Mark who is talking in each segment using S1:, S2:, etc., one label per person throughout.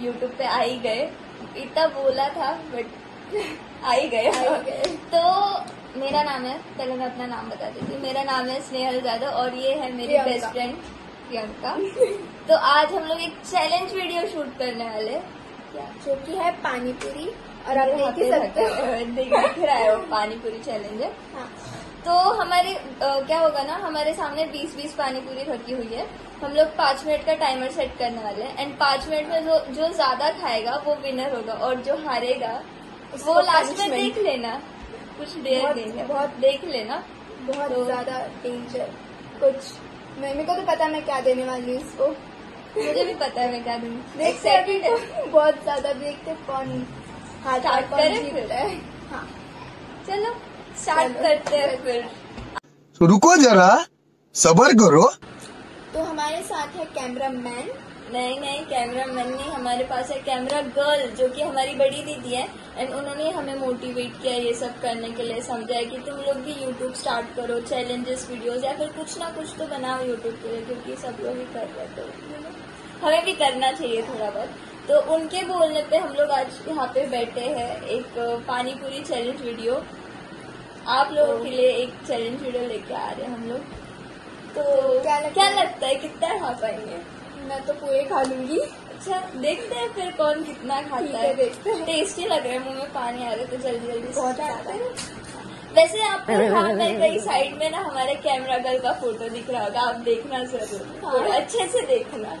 S1: YouTube पे आ ही गए। इतना बोला था बट आ ही गए।
S2: आ गए।
S1: तो मेरा नाम है पहले मैं अपना नाम बता देती हूँ। मेरा नाम है स्नेहल जादव और ये है मेरी बेस्ट फ्रेंड प्रियंका। तो आज हम लोग एक चैलेंज वीडियो शूट करने वाले
S2: जो कि है पानीपुरी। और आप
S1: यहाँ
S2: देख सकते हो
S1: रखा है, देख रहा है वो पानी चैलेंज है।
S2: हाँ।
S1: तो हमारे अ, क्या होगा ना हमारे सामने 20-20 पानी पूरी रखी हुई है। हम लोग पाँच मिनट का टाइमर सेट करने वाले हैं। एंड पाँच मिनट में जो जो ज़्यादा खाएगा वो विनर होगा और जो हारेगा वो लास्ट में देख लेना। कुछ देर
S2: बहुत-
S1: देंगे
S2: बहुत-
S1: देख लेना।
S2: बहुत
S1: तो-
S2: ज़्यादा डेंजर कुछ मेरे को तो पता मैं क्या देने वाली हूँ इसको।
S1: मुझे भी पता है मैं क्या दूँगी
S2: देखते बहुत ज़्यादा देखते कौन हाथ कौन जीतता है। हाँ।
S1: चलो। स्टार्ट। करते हैं फिर।
S3: तो रुको जरा सबर करो।
S2: तो हमारे साथ है कैमरा मैन
S1: नहीं नहीं कैमरा मैन नहीं हमारे पास है कैमरा गर्ल जो कि हमारी बड़ी दीदी है। एंड उन्होंने हमें मोटिवेट किया ये सब करने के लिए समझाया कि तुम लोग भी यूट्यूब स्टार्ट करो चैलेंजेस वीडियोस या फिर कुछ ना कुछ तो बनाओ यूट्यूब के लिए क्योंकि सब लोग ही कर रहे तो हमें भी करना चाहिए थोड़ा बहुत। तो उनके बोलने पे हम लोग आज यहाँ पे बैठे हैं एक पानी पूरी चैलेंज वीडियो आप लोगों के लिए एक चैलेंज वीडियो लेके आ रहे हैं हम लोग। तो
S2: क्या लगता
S1: क्या
S2: है?
S1: लगता है कितना खा पाएँगे?
S2: मैं तो पूरे खा लूँगी।
S1: अच्छा देखते हैं फिर कौन कितना खाता
S2: है,
S1: है।
S2: देखते हैं।
S1: टेस्टी लग रहा है मुँह में पानी आ रहा है तो जल्दी जल्दी से
S2: बहुत
S1: start वैसे आपको यहाँ पे कहीं साइड में ना हमारे कैमरा गर्ल का फ़ोटो दिख रहा होगा आप देखना ज़रूर।
S2: हाँ।
S1: अच्छे से देखना।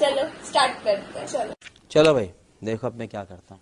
S1: चलो स्टार्ट करते हैं।
S2: चलो।
S4: चलो भाई देखो अब मैं क्या करता हूँ।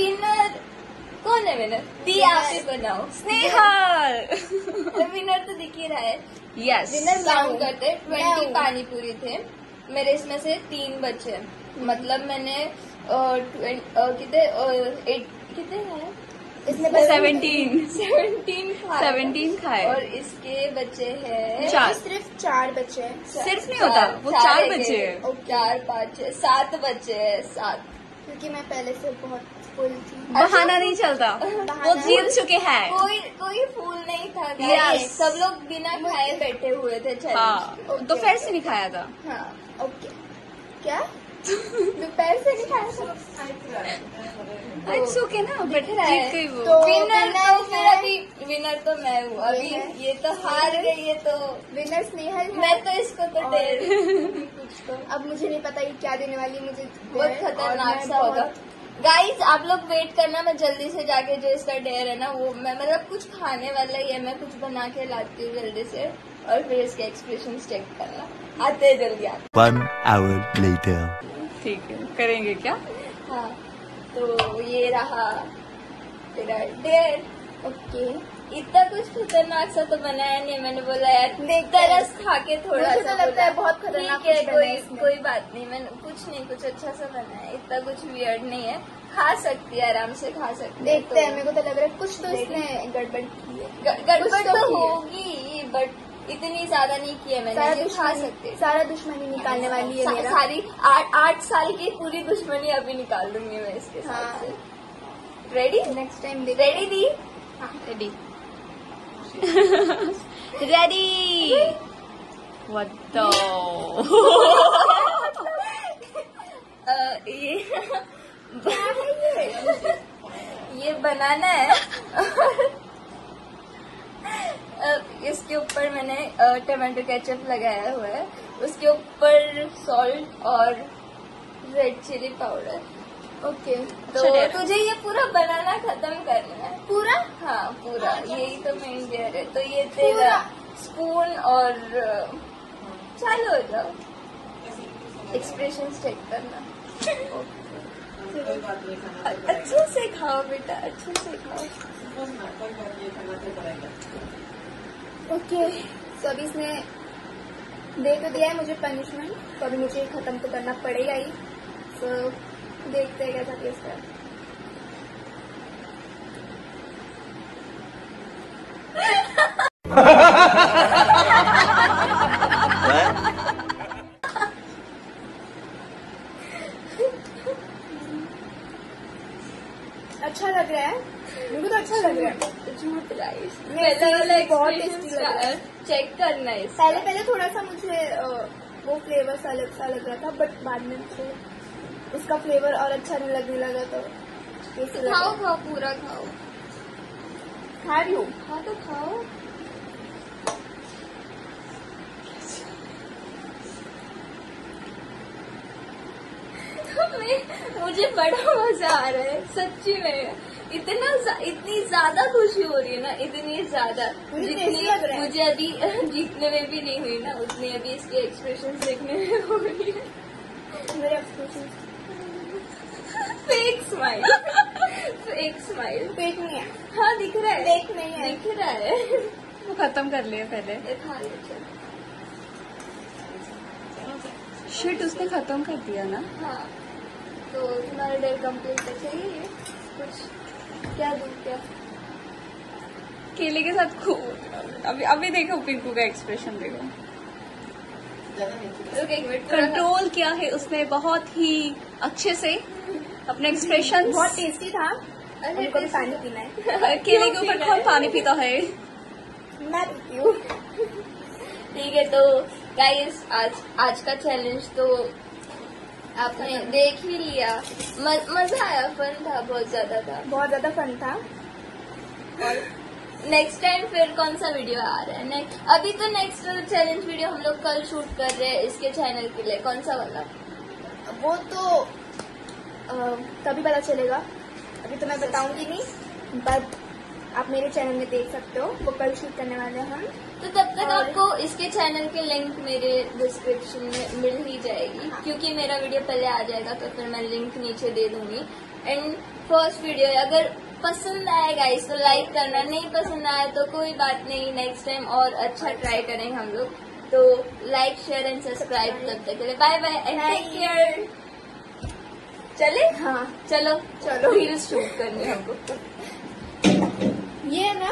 S1: विनर कौन है विनर दी आप ही बनाओ स्नेहल विनर तो दिख ही रहा है। यस
S2: मैं
S1: काउंट करते ट्वेंटी
S2: हूँ।
S1: पानी पूरी थे। मेरे इसमें से तीन बचे मतलब मैंने कितने कितने
S2: इसने बस
S5: सेवनटीन
S1: सेवनटीन
S5: सेवनटीन खाए।
S1: और इसके बच्चे हैं।
S5: चार।
S2: सिर्फ़ चार बच्चे हैं।
S5: सिर्फ़ नहीं होता वो चार
S1: है।
S5: बच्चे। हैं।
S1: चार पाँच सात बच्चे हैं सात।
S2: क्योंकि मैं पहले से बहुत
S5: बहाना नहीं चलता। वो जीत चुके हैं।
S1: कोई कोई फूल नहीं था।
S5: Yes.
S1: सब लोग बिना खाए बैठे हुए थे challenge
S5: हाँ
S1: के।
S5: दोपहर से नहीं खाया था।
S1: हाँ
S2: ओके क्या? दोपहर से नहीं खाया था?
S5: इट्स ओके ना
S1: है।
S5: जीत गई वो।
S2: तो-
S1: विनर तो फिर अभी विनर तो मैं हूँ। अभी
S2: ये
S1: तो हार गई ये तो
S2: विनर स्नेहल है
S1: मैं तो इसको तो तो।
S2: अब मुझे नहीं पता ये क्या देने वाली मुझे
S1: बहुत खतरनाक सा होगा गाइज़ आप लोग वेट करना मैं जल्दी से जाके जो इसका डेयर है ना वो मैं मतलब कुछ खाने वाला ही है मैं कुछ बना के लाती हूँ जल्दी से और फिर इसके एक्सप्रेशन चेक करना। आते हैं जल्दी आते
S6: One hour later.
S5: ठीक है करेंगे क्या?
S1: हाँ तो ये रहा तेरा डेयर
S2: ओके
S1: इतना कुछ खतरनाक सा तो बनाया नहीं मैंने बोला यार
S2: देखते।
S1: तरस खा के थोड़ा सा
S2: तो लगता है बहुत खतरनाक
S1: है कोई कोई बात नहीं मैंने कुछ नहीं कुछ अच्छा सा बनाया इतना कुछ वियर्ड नहीं है। खा सकती है आराम से खा सकती है
S2: देखते हैं मेरे को तो लग रहा है कुछ तो इसने गड़बड़ की है।
S1: गड़बड़
S2: तो
S1: तो। होगी बट इतनी ज़्यादा नहीं की है मैंने
S2: सारा
S1: खा सकते
S2: सारा दुश्मनी निकालने वाली है
S1: सा-
S2: मेरा।
S1: सारी आठ आठ साल की पूरी दुश्मनी अभी निकाल दूँगी मैं इसके साथ
S2: हाँ।
S1: रेडी
S2: नेक्स्ट टाइम
S1: रेडी दी
S5: ready ready what the
S1: uh, ये? ये बनाना है। इसके ऊपर मैंने टमाटो केचप लगाया हुआ है। उसके ऊपर सॉल्ट और रेड चिली पाउडर
S2: ओके।
S1: तो तुझे ये पूरा बनाना खत्म करना है?
S2: पूरा?
S1: हाँ पूरा। यही तो मेन गेयर है। तो ये तेरा स्पून और चालू हो जाओ। एक्सप्रेशन चेक करना। अच्छे से खाओ बेटा अच्छे से खाओ।
S2: ओके। तो अभी इसने दे तो दिया है मुझे पनिशमेंट तो अभी मुझे खत्म तो करना पड़ेगा ही। तो देखते हैं कैसा टेस्ट है अच्छा लग रहा है मेरे को तो अच्छा लग रहा है
S1: झूठ राइस
S2: नहीं, बहुत tasty लग रहा है।
S1: चेक करना है।
S2: पहले पहले थोड़ा सा मुझे वो फ्लेवर सा अलग सा लग रहा था बट बाद में मुझे उसका फ्लेवर और अच्छा नहीं लगने लगा तो
S1: खाओ खाओ पूरा खाओ।
S2: खा रही हूँ।
S1: हाँ तो खाओ। मुझे बड़ा मज़ा आ रहा है सच्ची में। इतना जा- इतनी ज़्यादा खुशी हो रही है ना इतनी ज़्यादा।
S2: मुझे
S1: जितनी
S2: लग रहा है।
S1: मुझे अभी जीतने में भी नहीं हुई ना उतनी अभी इसके एक्सप्रेशन देखने में हो रही है।
S2: मेरे expression
S1: fake smile fake smile
S2: पेट नहीं है।
S1: हाँ दिख रहा है।
S2: फेक नहीं है।
S1: दिख रहा है।
S5: वो खत्म कर लिए पहले। शिट उसने खत्म कर दिया ना।
S1: हाँ तो तुम्हारा डेल कंप्लीट है चाहिए कुछ क्या दूँ क्या?
S5: केले के साथ खूब अभी अभी देखो पिंकू का एक्सप्रेशन देखो। कंट्रोल किया है उसने बहुत ही अच्छे से। अपने एक्सप्रेशन
S2: बहुत टेस्टी था। उनको भी पानी पीना है।
S5: केले के ऊपर कौन पानी पीता है?
S2: मैं पीती हूँ।
S1: ठीक है तो गाइस आज आज का चैलेंज तो आपने देख ही लिया। मज़ा आया फन था बहुत ज़्यादा था।
S2: बहुत ज़्यादा फन था।
S1: और नेक्स्ट टाइम फिर कौन सा वीडियो आ रहा है? नेक्स्ट अभी तो नेक्स्ट चैलेंज वीडियो हम लोग कल शूट कर रहे हैं इसके चैनल के लिए। कौन सा वाला?
S2: वो तो तभी पता चलेगा। अभी तो मैं बताऊँगी नहीं बट आप मेरे चैनल में देख सकते हो वो कल शूट करने वाले हैं हम।
S1: तो तब तक आपको इसके चैनल के लिंक मेरे डिस्क्रिप्शन में मिल ही जाएगी क्योंकि मेरा वीडियो पहले आ जाएगा तो फिर मैं लिंक नीचे दे दूँगी। एंड फ़र्स्ट वीडियो अगर पसंद आएगा इसको लाइक करना नहीं पसंद आया तो कोई बात नहीं नेक्स्ट टाइम और अच्छा ट्राई करेंगे हम लोग। तो लाइक शेयर एंड सब्सक्राइब तब तक के लिए। Bye bye and take care चले?
S2: हाँ।
S1: चलो।
S2: चलो।
S1: रील्स शूट करनी हमको।
S2: ये ना